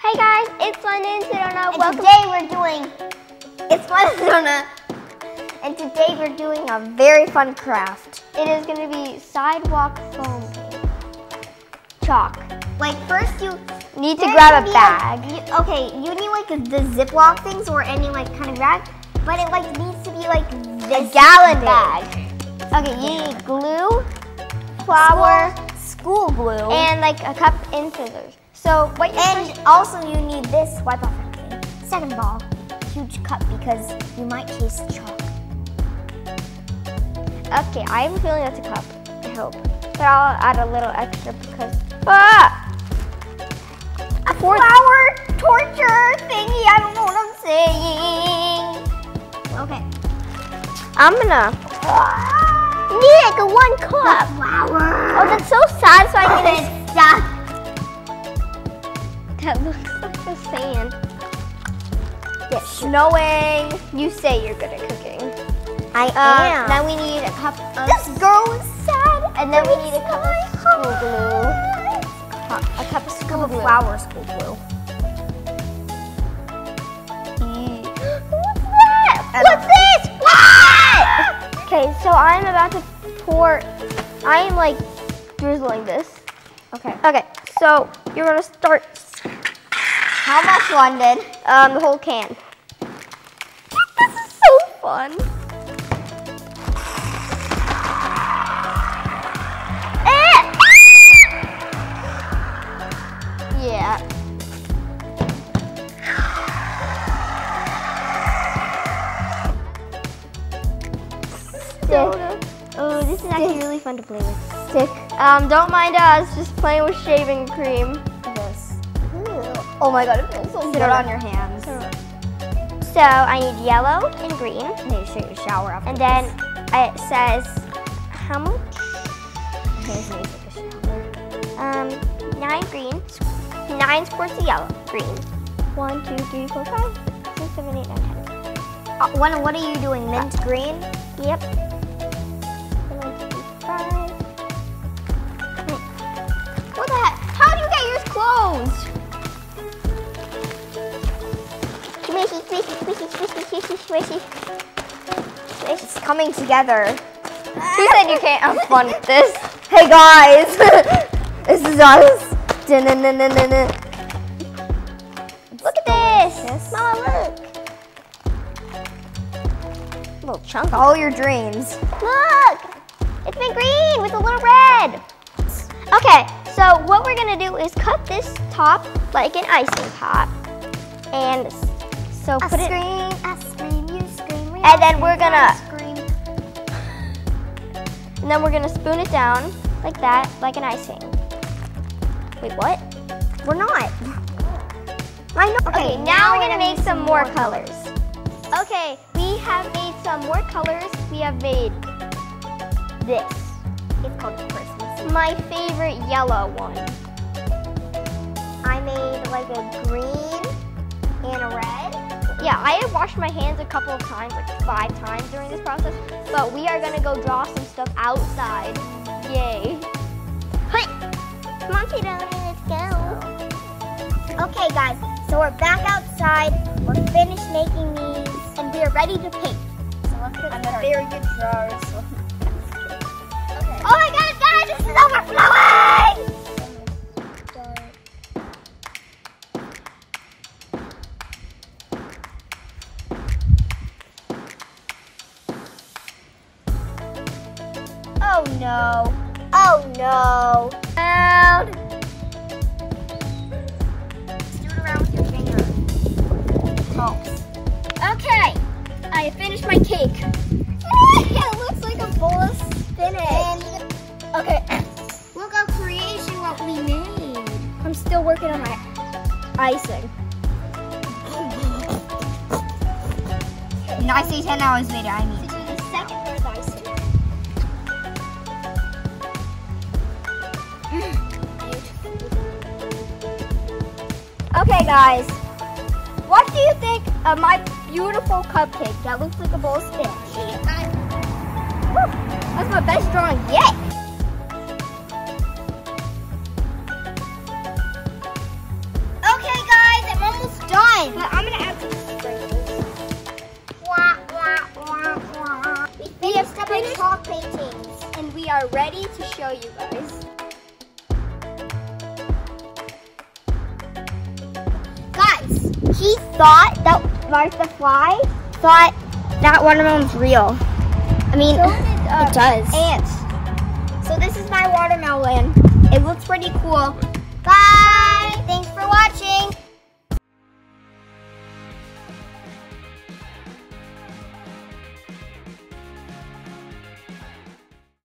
Hey guys, it's London Sedona. And Welcome. today we're doing, it's London and today we're doing a very fun craft. It is going to be sidewalk foam. Chalk. Like first you Need to grab a bag. like- you- okay, you need like the Ziploc things or any like kind of bag, but it like needs to be like this a gallon bag. Okay, you need glue, flour, school, school glue, and like a cup and scissors. So what you're and also you need this wipe off everything. Second ball, huge cup because you might taste chalk. Okay, I'm a feeling that's a cup. I hope. But I'll add a little extra because. Ah! A flower torture thingy. I don't know what I'm saying. Okay. I'm gonna. Need like a one cup. Flour. Oh, that's so satisfying. That looks like the sand. Yes, snowing. You say you're good at cooking. I Um, Now we need a cup of. This girl is sad. And then we need a cup of school glue. A cup of school Cup of glue. flour school glue. What's that? What's this? What? Okay, so I'm about to pour. I am like drizzling this. Okay. Okay, so you're gonna start How much, London? um, the whole can. This is so fun. Eh! Yeah. Stick. Oh, this is actually really fun to play with. Stick Um, don't mind us, just playing with shaving cream. Oh my god, it feels so Sit good around. on your hands. So I need yellow and green, I need to show you a shower after and then it says how much? Okay, so you a shower. Um, nine green, nine squirts of yellow, green. One, two, three, four, five, six, seven, eight, nine, ten. Uh, what, what are you doing? Mint green? Yep. Squishy, squishy, squishy, squishy, squishy, squishy. It's coming together. Who said you can't have fun with this? Hey guys, this is us. Look at this. Yes. Mama, look. Little chunk. Follow your dreams. Look! It's been green with a little red. Okay, so what we're gonna do is cut this top like an icing top. And so I put it, I scream, you scream. we And then we're gonna- and then we're gonna spoon it down like that, like an icing. Wait, what? We're not. I know. Okay, now we're gonna make some more colors. Okay, we have made some more colors. We have made this. It's called Christmas. My favorite yellow one. I made like a green and a red. Yeah, I have washed my hands a couple of times, like five times during this process, but we are gonna go draw some stuff outside. Yay. Hey! Come on, let's go. Okay, guys. So we're back outside. We're finished making these, and we are ready to paint. So let's get I'm a very good drawer. So. No. Oh no. Out. Do it around with your finger. Helps. Okay, I finished my cake. it looks like a bowl of spinach. Okay, Look how creation what we made. I'm still working on my icing. No, I say 10 hours later, I mean. Okay, guys. What do you think of my beautiful cupcake that looks like a bowl of spinach? That's my best drawing yet. Okay, guys. fine. But I'm gonna add some sprinkles. We have step by chalk paintings. And we are ready to show you guys. He thought that Martha Fly thought that watermelon's real. I mean, So did, uh, it does. Ants. So this is my watermelon. It looks pretty cool.